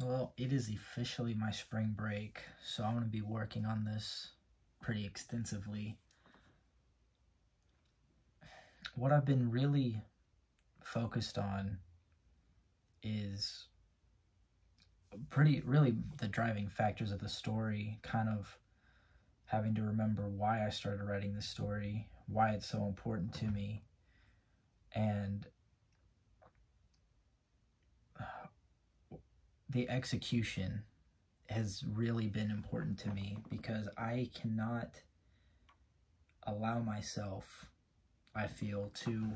Well, it is officially my spring break, so I'm going to be working on this pretty extensively. What I've been really focused on is pretty really the driving factors of the story, kind of having to remember why I started writing this story, why it's so important to me, and the execution has really been important to me because I cannot allow myself, I feel, to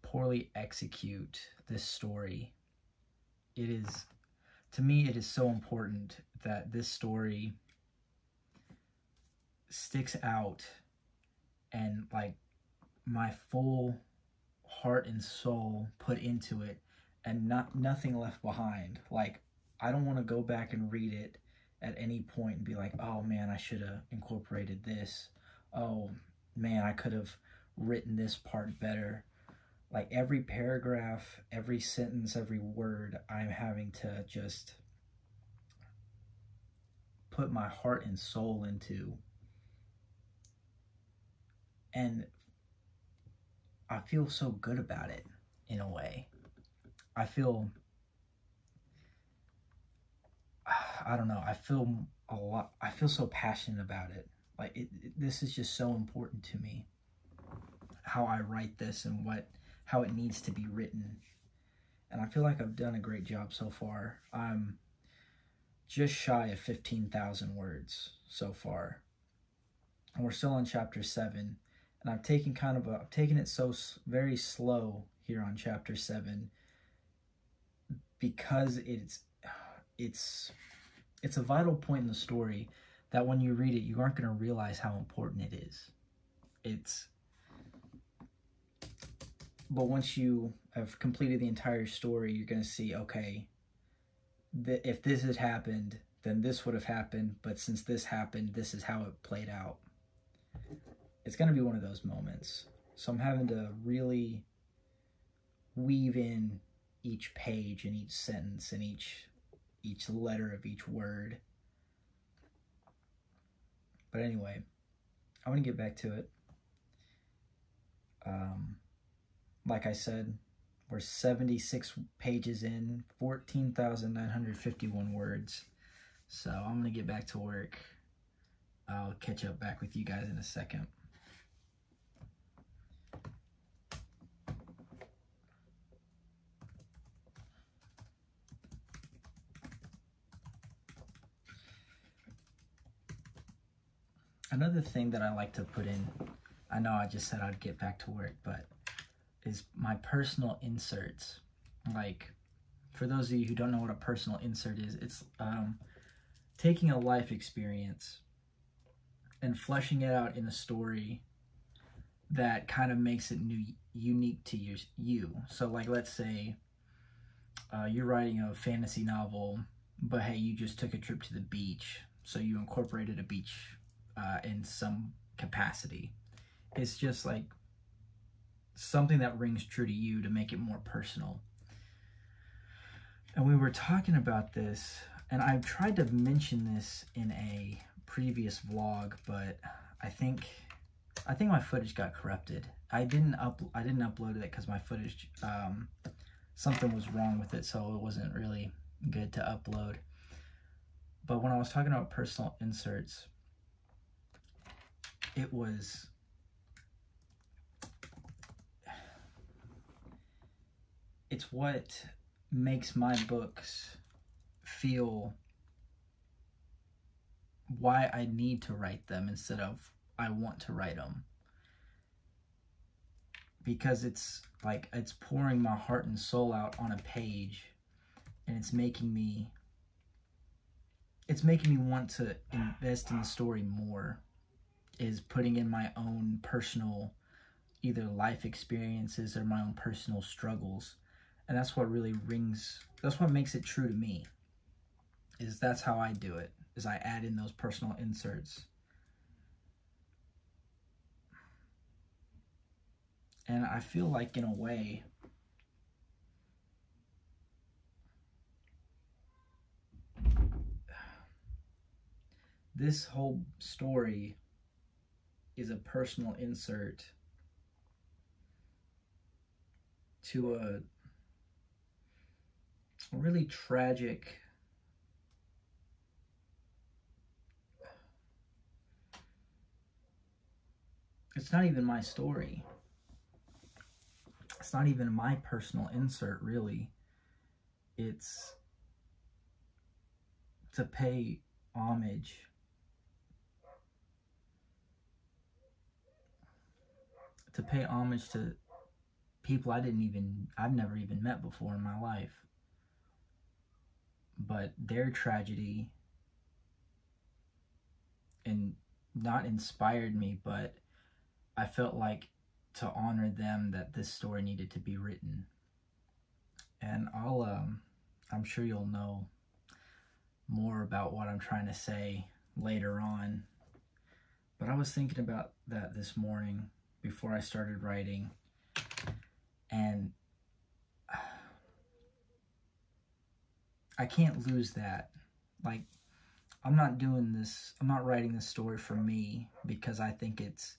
poorly execute this story. It is, to me, it is so important that this story sticks out and like my full heart and soul put into it and not nothing left behind. Like I don't want to go back and read it at any point and be like, "Oh man, I should have incorporated this." "Oh man, I could have written this part better." Like every paragraph, every sentence, every word, I'm having to just put my heart and soul into. And I feel so good about it in a way. I feel I don't know. I feel a lot. I feel so passionate about it. Like it, it, this is just so important to me. How I write this and what how it needs to be written. And I feel like I've done a great job so far. I'm just shy of 15,000 words so far. And we're still on chapter 7. And I've taken kind of a, I've taken it so very slow here on chapter 7 because it's it's it's a vital point in the story that when you read it you aren't going to realize how important it is. It's but once you have completed the entire story you're going to see okay that if this had happened then this would have happened but since this happened this is how it played out. It's going to be one of those moments. So i'm having to really weave in each page and each sentence and each each letter of each word. But anyway, I want to get back to it. Um, like I said, we're 76 pages in, 14,951 words. So I'm going to get back to work. I'll catch up back with you guys in a second. Another thing that I like to put in, I know I just said I'd get back to work, but is my personal inserts. Like, for those of you who don't know what a personal insert is, it's um, taking a life experience and fleshing it out in a story that kind of makes it new, unique to you. So, like, let's say uh, you're writing a fantasy novel, but hey, you just took a trip to the beach, so you incorporated a beach uh, in some capacity. It's just like something that rings true to you to make it more personal. And we were talking about this, and I've tried to mention this in a previous vlog, but I think I think my footage got corrupted. I didn't up I didn't upload it because my footage um, something was wrong with it, so it wasn't really good to upload. But when I was talking about personal inserts, it was it's what makes my books feel why I need to write them instead of I want to write them. Because it's like it's pouring my heart and soul out on a page and it's making me it's making me want to invest in the story more is putting in my own personal either life experiences or my own personal struggles. And that's what really rings that's what makes it true to me is that's how i do it is i add in those personal inserts. And i feel like in a way this whole story is a personal insert to a really tragic it's not even my story. It's not even my personal insert really. It's to pay homage to pay homage to people I didn't even I've never even met before in my life. But their tragedy and not inspired me but I felt like to honor them that this story needed to be written. And I'll um I'm sure you'll know more about what I'm trying to say later on. But I was thinking about that this morning before I started writing. And I can't lose that. Like, I'm not doing this, I'm not writing this story for me because I think it's,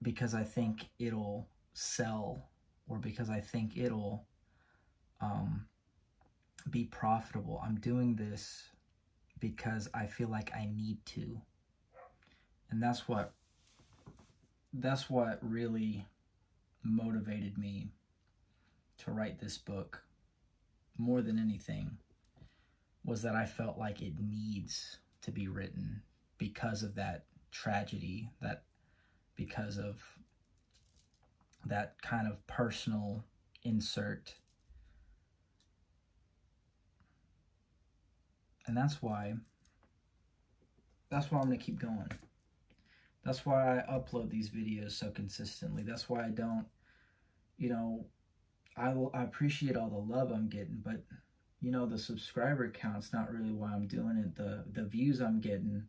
because I think it'll sell or because I think it'll um, be profitable. I'm doing this because I feel like I need to. And that's what that's what really motivated me to write this book more than anything was that I felt like it needs to be written because of that tragedy that because of that kind of personal insert And that's why that's why I'm going to keep going. That's why I upload these videos so consistently. That's why I don't, you know, I will I appreciate all the love I'm getting, but you know, the subscriber count's not really why I'm doing it. The the views I'm getting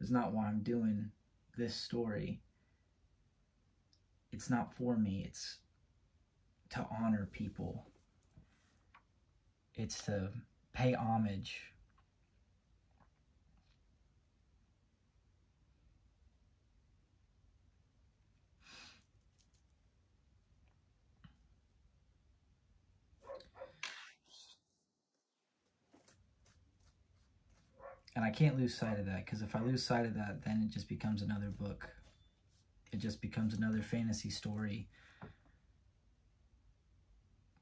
is not why I'm doing this story. It's not for me. It's to honor people. It's to pay homage and I can't lose sight of that because if I lose sight of that, then it just becomes another book. It just becomes another fantasy story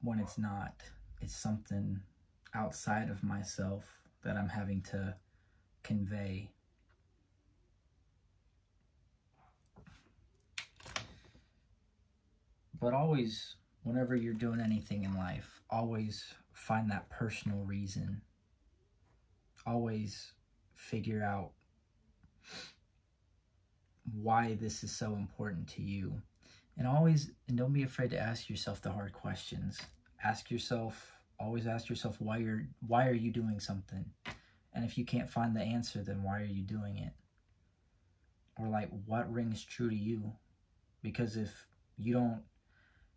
when it's not. It's something outside of myself that I'm having to convey. But always, whenever you're doing anything in life, always find that personal reason. Always figure out why this is so important to you. And always, and don't be afraid to ask yourself the hard questions. Ask yourself, always ask yourself why you're, why are you doing something? And if you can't find the answer, then why are you doing it? Or like, what rings true to you? Because if you don't,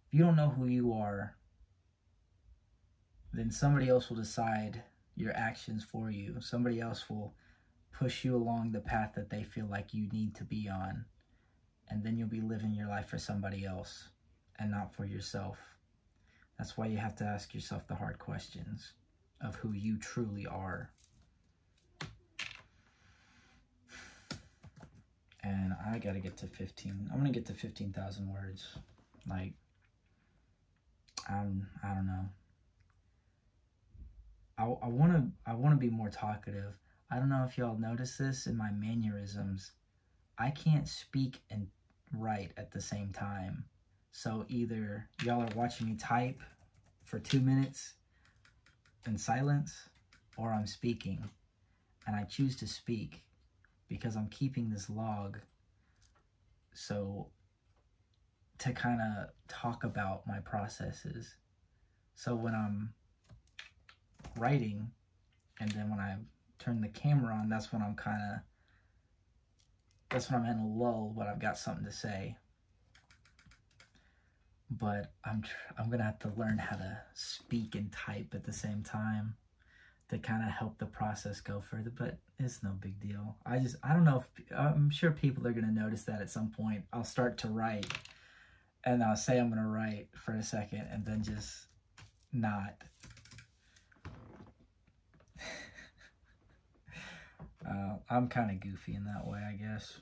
if you don't know who you are, then somebody else will decide your actions for you. Somebody else will push you along the path that they feel like you need to be on. And then you'll be living your life for somebody else and not for yourself. That's why you have to ask yourself the hard questions of who you truly are. And I gotta get to 15. I'm gonna get to 15,000 words. Like, I'm, I don't know. I, I wanna, I wanna be more talkative I don't know if y'all notice this in my mannerisms. I can't speak and write at the same time. So either y'all are watching me type for two minutes in silence or I'm speaking. And I choose to speak because I'm keeping this log. So to kind of talk about my processes. So when I'm writing and then when I'm turn the camera on, that's when I'm kind of, that's when I'm in a lull, but I've got something to say. But I'm, I'm going to have to learn how to speak and type at the same time. to kind of help the process go further, but it's no big deal. I just, I don't know if, I'm sure people are going to notice that at some point. I'll start to write and I'll say I'm going to write for a second and then just not. Uh, I'm kind of goofy in that way, I guess.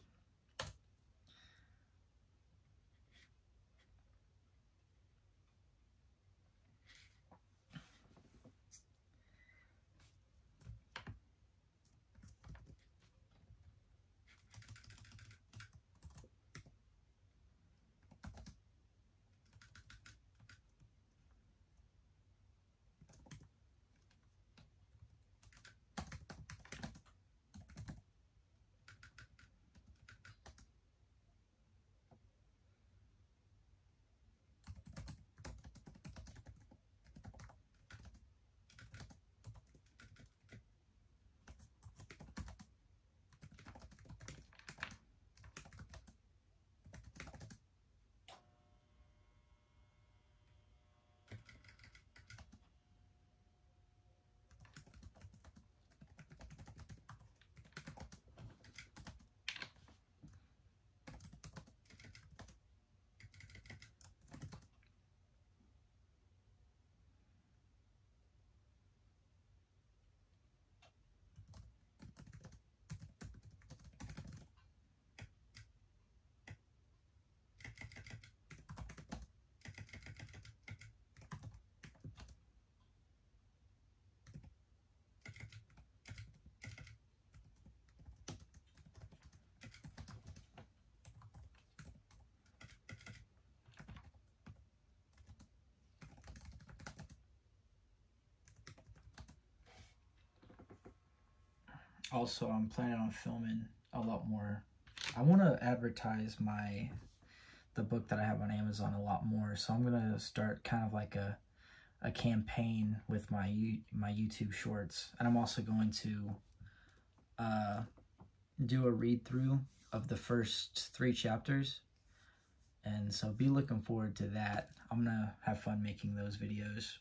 Also I'm planning on filming a lot more. I want to advertise my the book that I have on Amazon a lot more. So I'm gonna start kind of like a a campaign with my my YouTube shorts, and I'm also going to uh, do a read through of the first three chapters. And so be looking forward to that. I'm gonna have fun making those videos.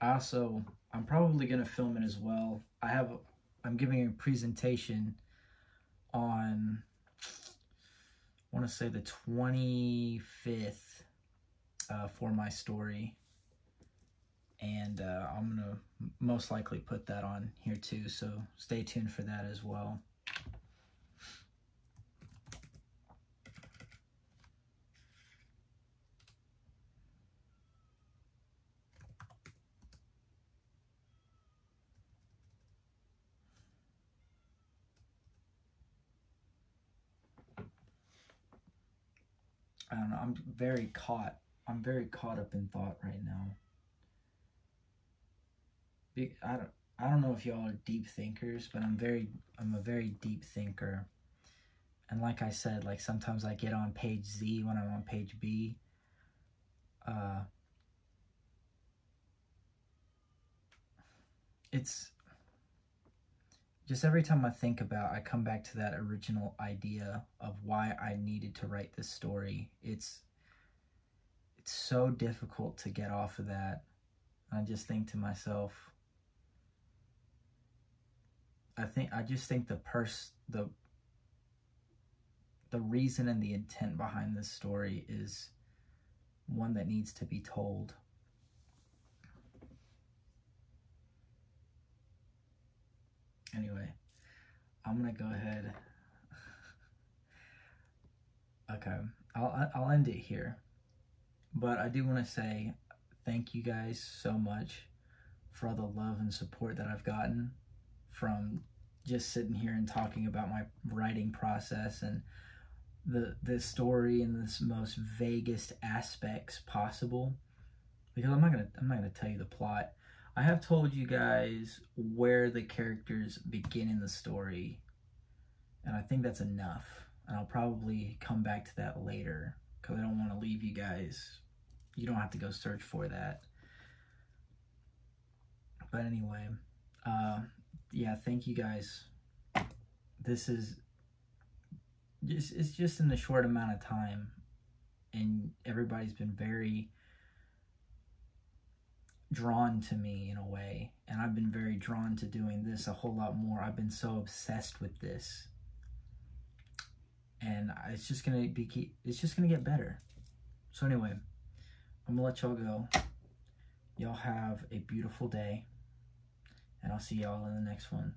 Also, I'm probably gonna film it as well. I have I'm giving a presentation on, I want to say the 25th uh, for my story. And uh, I'm going to most likely put that on here too, so stay tuned for that as well. I don't know. I'm very caught. I'm very caught up in thought right now. I don't. I don't know if y'all are deep thinkers, but I'm very. I'm a very deep thinker. And like I said, like sometimes I get on page Z when I'm on page B. Uh, it's just every time I think about, I come back to that original idea of why I needed to write this story. It's it's so difficult to get off of that. I just think to myself, I think I just think the pers the the reason and the intent behind this story is one that needs to be told. Anyway, I'm gonna go ahead. okay, I'll I'll end it here. But I do want to say thank you guys so much for all the love and support that I've gotten from just sitting here and talking about my writing process and the the story in this most vaguest aspects possible because I'm not gonna I'm not gonna tell you the plot I have told you guys where the characters begin in the story, and I think that's enough. And I'll probably come back to that later because I don't want to leave you guys. You don't have to go search for that. But anyway, uh, yeah, thank you guys. This is just, it's just in a short amount of time, and everybody's been very drawn to me in a way and I've been very drawn to doing this a whole lot more. I've been so obsessed with this. And it's just to be it's just to get better. So anyway, I'm to let y'all go. Y'all have a beautiful day. And I'll see y'all in the next one.